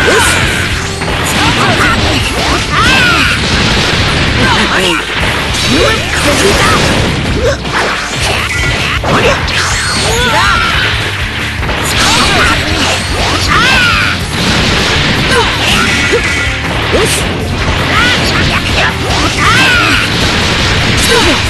Stop it!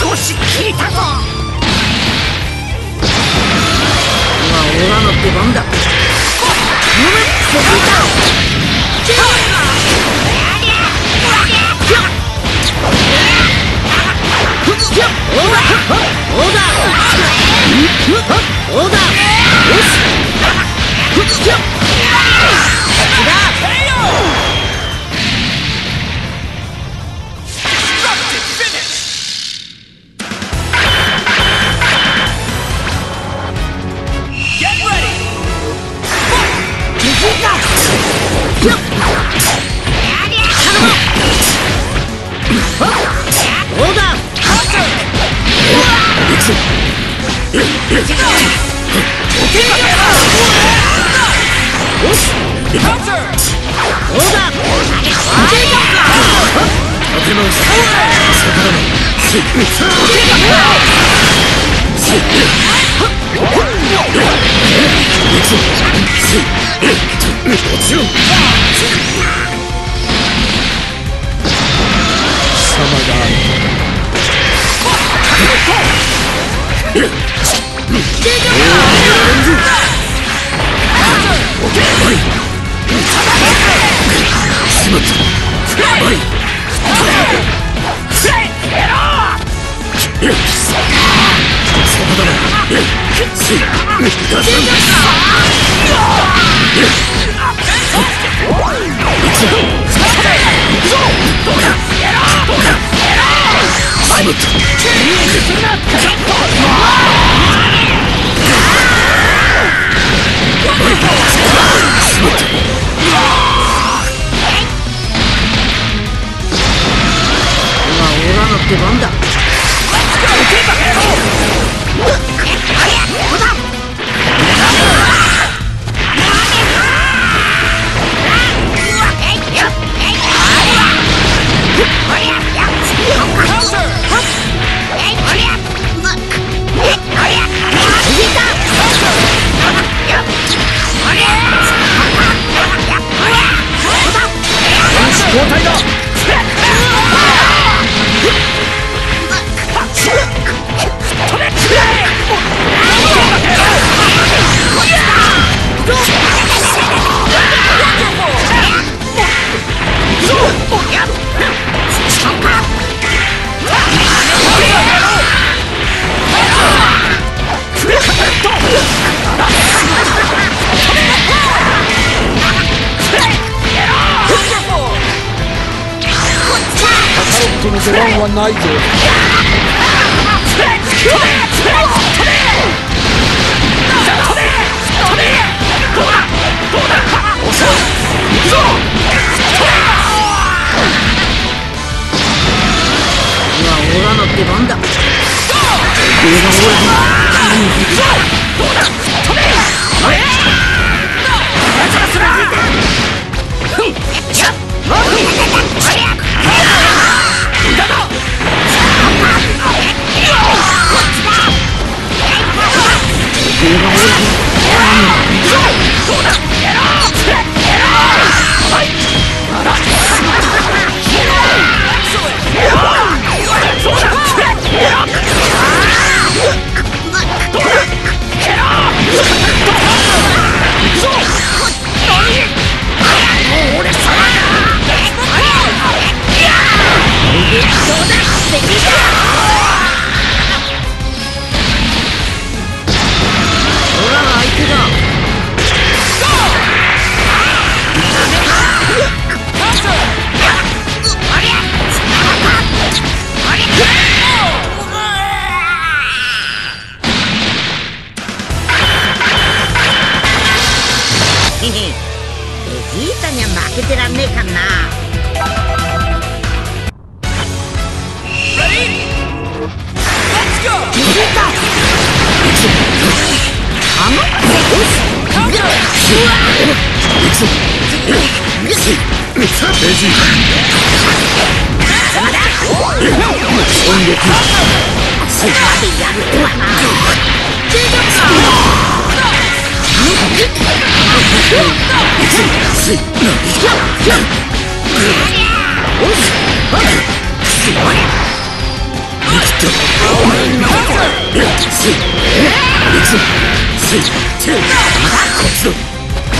少し効いたぞ今オラの出番だ。今オの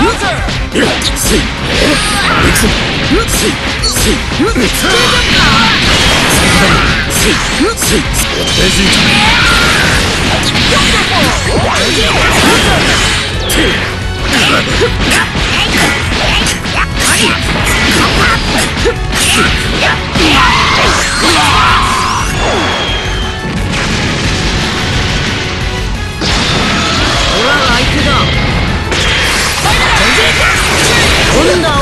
Counter! Yeah! உண்டா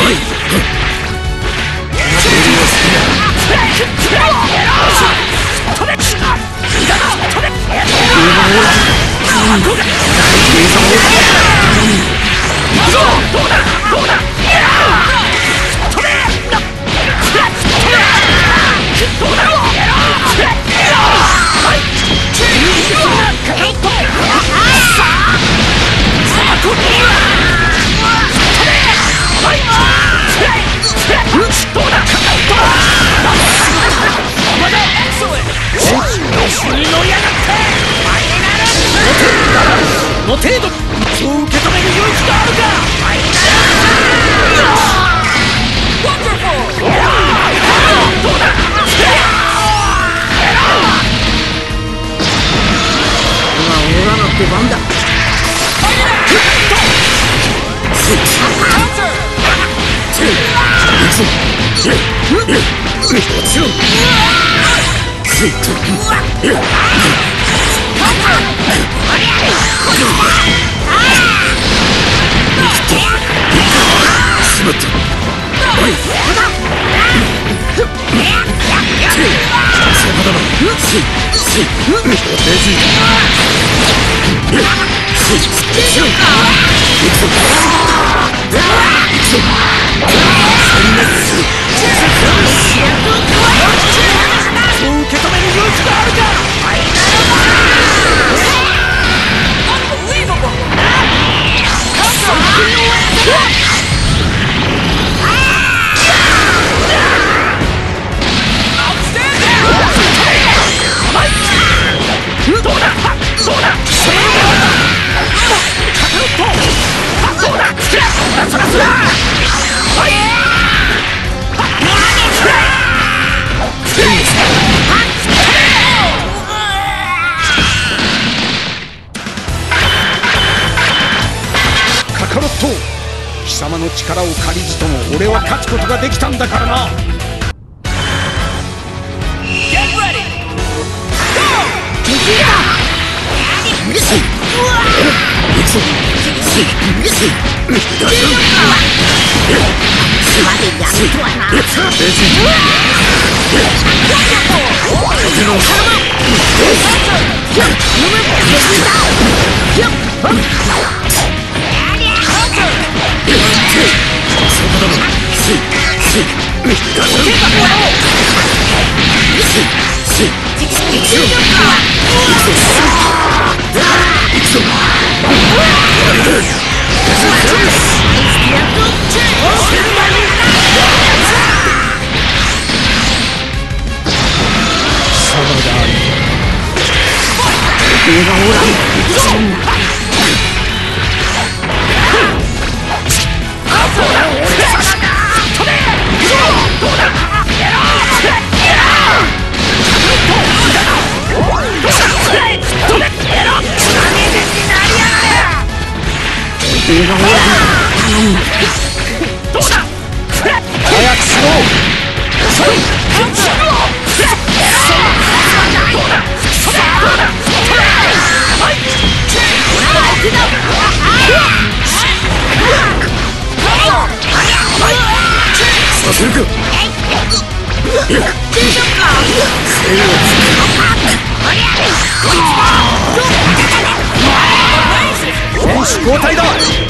どうだ？どうだ？Shit! 命があるかファイナルバーン Unbelievable! Come on! 力を借りずとも俺は勝つことができたんだからな。Get ready! Go! うわっ俺がおらんそんな交代だ。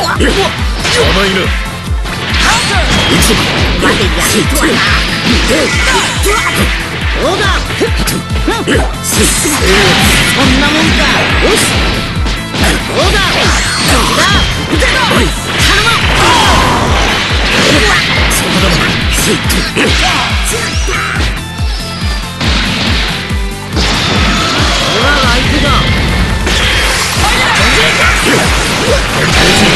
甘いなそうだそんなもんかよしそうだそうだ俺は相手だ。受け止める勇気があ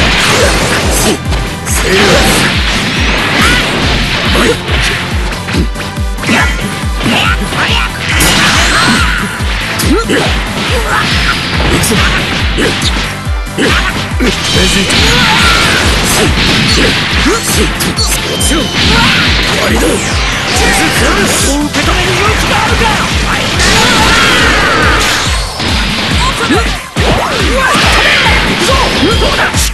るか貴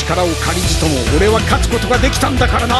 力を借りずとも俺は勝つことができたんだからな。